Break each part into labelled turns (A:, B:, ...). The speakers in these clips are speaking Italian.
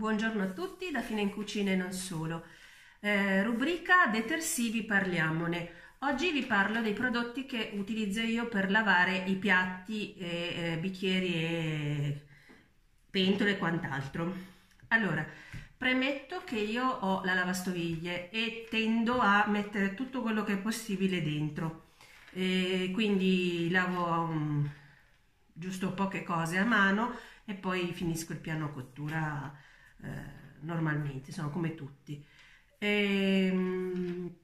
A: Buongiorno a tutti da Fine in Cucina e non solo. Eh, rubrica detersivi parliamone. Oggi vi parlo dei prodotti che utilizzo io per lavare i piatti, e, eh, bicchieri e pentole e quant'altro. Allora, premetto che io ho la lavastoviglie e tendo a mettere tutto quello che è possibile dentro. E quindi lavo um, giusto poche cose a mano e poi finisco il piano cottura eh, normalmente, sono come tutti. E, ehm,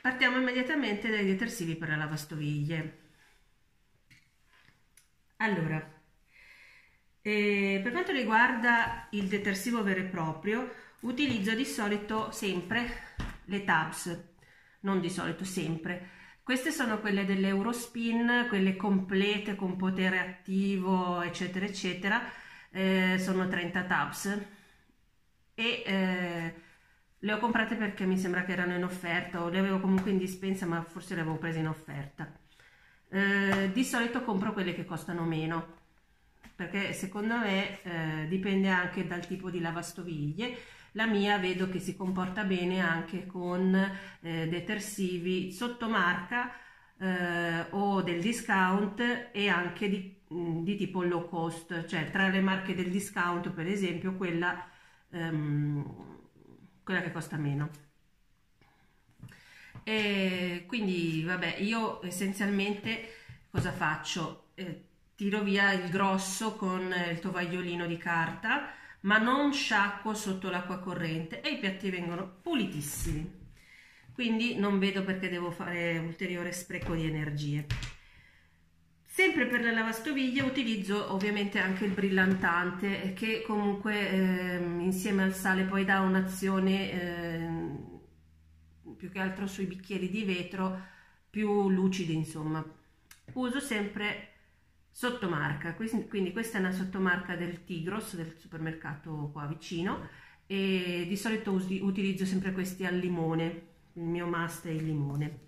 A: partiamo immediatamente dai detersivi per la lavastoviglie. Allora, eh, per quanto riguarda il detersivo vero e proprio, utilizzo di solito sempre le tabs, non di solito sempre. Queste sono quelle dell'Eurospin, quelle complete con potere attivo, eccetera, eccetera. Eh, sono 30 tabs e eh, le ho comprate perché mi sembra che erano in offerta o le avevo comunque in dispensa, ma forse le avevo prese in offerta. Eh, di solito compro quelle che costano meno perché secondo me eh, dipende anche dal tipo di lavastoviglie la mia vedo che si comporta bene anche con eh, detersivi sottomarca eh, o del discount e anche di, mm, di, tipo low cost, cioè tra le marche del discount per esempio quella, ehm, quella che costa meno. E quindi vabbè io essenzialmente cosa faccio? Eh, tiro via il grosso con il tovagliolino di carta ma non sciacquo sotto l'acqua corrente e i piatti vengono pulitissimi. Quindi non vedo perché devo fare ulteriore spreco di energie. Sempre per la lavastoviglie utilizzo ovviamente anche il brillantante che comunque eh, insieme al sale poi dà un'azione eh, più che altro sui bicchieri di vetro più lucidi insomma. Uso sempre sottomarca, quindi questa è una sottomarca del Tigros del supermercato qua vicino e di solito utilizzo sempre questi al limone, il mio must è il limone.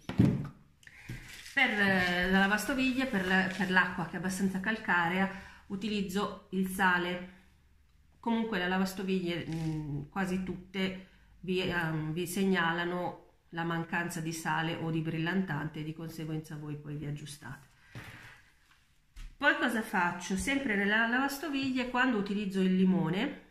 A: Per eh, la lavastoviglie, per l'acqua che è abbastanza calcarea, utilizzo il sale. Comunque la lavastoviglie quasi tutte vi, um, vi segnalano la mancanza di sale o di brillantante di conseguenza voi poi vi aggiustate. Poi cosa faccio? Sempre nella lavastoviglie, quando utilizzo il limone,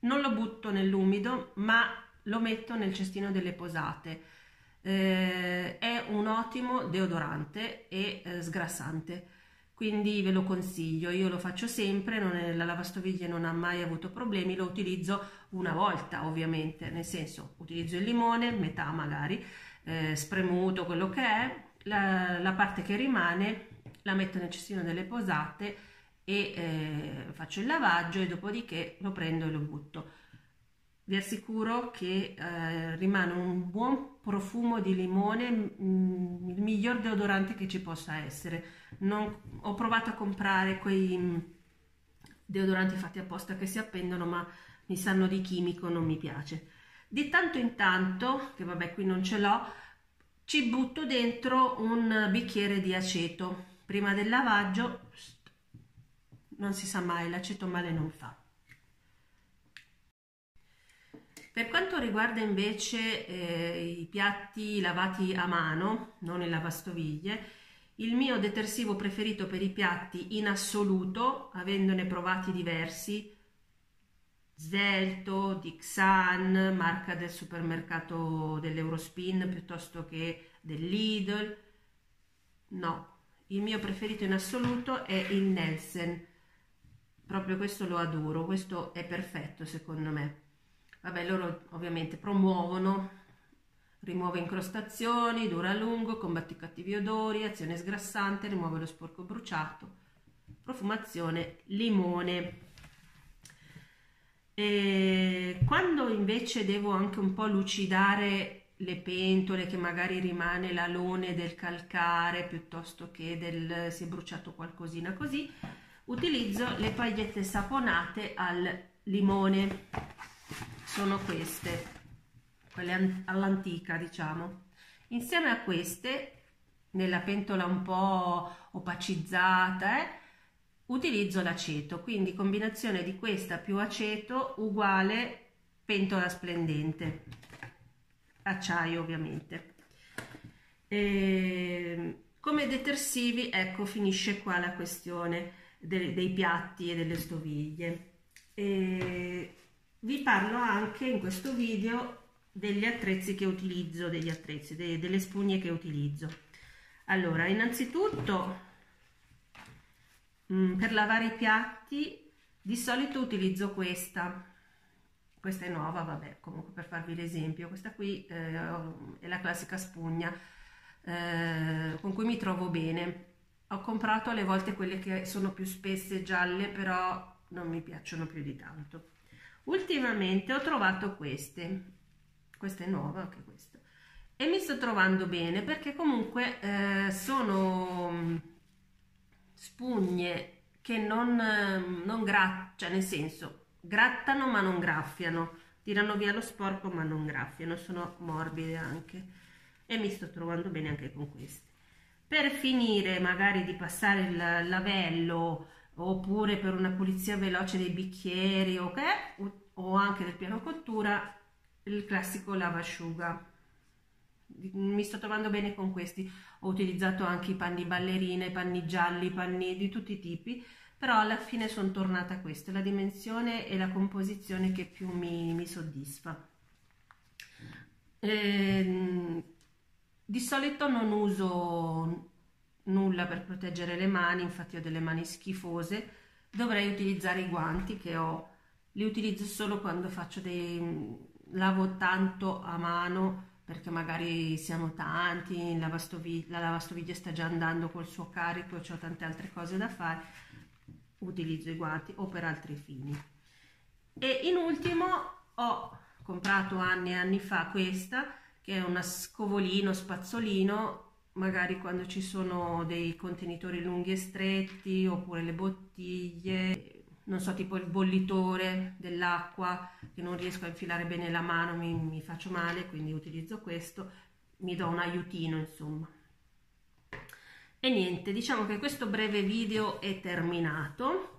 A: non lo butto nell'umido, ma lo metto nel cestino delle posate. Eh, è un ottimo deodorante e eh, sgrassante, quindi ve lo consiglio. Io lo faccio sempre, è, la lavastoviglie non ha mai avuto problemi, lo utilizzo una volta ovviamente, nel senso utilizzo il limone, metà magari, eh, spremuto, quello che è, la, la parte che rimane la metto nel cestino delle posate e eh, faccio il lavaggio e dopodiché lo prendo e lo butto. Vi assicuro che eh, rimane un buon profumo di limone, mh, mm, il miglior deodorante che ci possa essere. Non, ho provato a comprare quei mh, mm, deodoranti fatti apposta che si appendono, ma mi sanno di chimico, non mi piace. Di tanto in tanto, che vabbè qui non ce l'ho, ci butto dentro un bicchiere di aceto prima del lavaggio non si sa mai l'aceto male non fa per quanto riguarda invece eh, i piatti lavati a mano non in lavastoviglie il mio detersivo preferito per i piatti in assoluto avendone provati diversi Svelto, Dixan, marca del supermercato dell'Eurospin piuttosto che del Lidl. No, il mio preferito in assoluto è il Nelson proprio questo lo adoro questo è perfetto secondo me vabbè loro ovviamente promuovono rimuove incrostazioni dura a lungo combatti cattivi odori azione sgrassante rimuove lo sporco bruciato profumazione limone. E quando invece devo anche un po' lucidare le pentole che magari rimane l'alone del calcare piuttosto che del si è bruciato qualcosina così utilizzo le pagliette saponate al limone sono queste quelle all'antica diciamo insieme a queste nella pentola un po' opacizzata eh, utilizzo l'aceto, quindi combinazione di questa più aceto uguale pentola splendente, acciaio ovviamente. E come detersivi, ecco, finisce qua la questione dei, dei piatti e delle stoviglie. E vi parlo anche in questo video degli attrezzi che utilizzo, degli attrezzi, de, delle spugne che utilizzo. Allora, innanzitutto mh, mm, per lavare i piatti di solito utilizzo questa. Questa è nuova, vabbè, comunque per farvi l'esempio. Questa qui eh, è la classica spugna eh, con cui mi trovo bene. Ho comprato alle volte quelle che sono più spesse, gialle, però non mi piacciono più di tanto. Ultimamente ho trovato queste, questa è nuova anche questa, e mi sto trovando bene perché comunque eh, sono mm, spugne che non, non grattano, cioè nel senso grattano ma non graffiano, tirano via lo sporco ma non graffiano, sono morbide anche. E mi sto trovando bene anche con queste. Per finire magari di passare il lavello oppure per una pulizia veloce dei bicchieri okay, o anche del piano cottura, il classico lavasciuga. Mi sto trovando bene con questi, ho utilizzato anche i panni ballerina, i panni gialli, panni di tutti i tipi, però alla fine sono tornata a questo, la dimensione e la composizione che più mi, mi soddisfa. Ehm, di solito non uso nulla per proteggere le mani, infatti ho delle mani schifose, dovrei utilizzare i guanti che ho, li utilizzo solo quando faccio dei lavo tanto a mano perché magari siamo tanti, la lavastoviglie, la lavastoviglie sta già andando col suo carico ho tante altre cose da fare, utilizzo i guanti o per altri fini. E in ultimo ho comprato anni e anni fa questa che è uno scovolino, spazzolino, magari quando ci sono dei contenitori lunghi e stretti oppure le bottiglie, non so, tipo il bollitore dell'acqua che non riesco a infilare bene la mano, mi, mi faccio male, quindi utilizzo questo, mi do un aiutino insomma. E niente, diciamo che questo breve video è terminato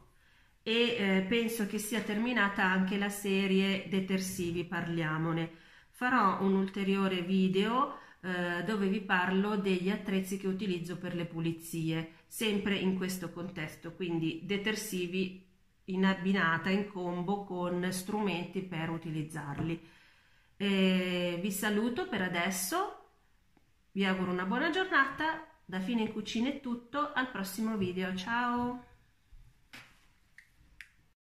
A: e eh, penso che sia terminata anche la serie detersivi, parliamone farò un ulteriore video eh, dove vi parlo degli attrezzi che utilizzo per le pulizie, sempre in questo contesto, quindi detersivi in abbinata, in combo con strumenti per utilizzarli. Eh, vi saluto per adesso, vi auguro una buona giornata, da Fine in Cucina è tutto, al prossimo video, ciao!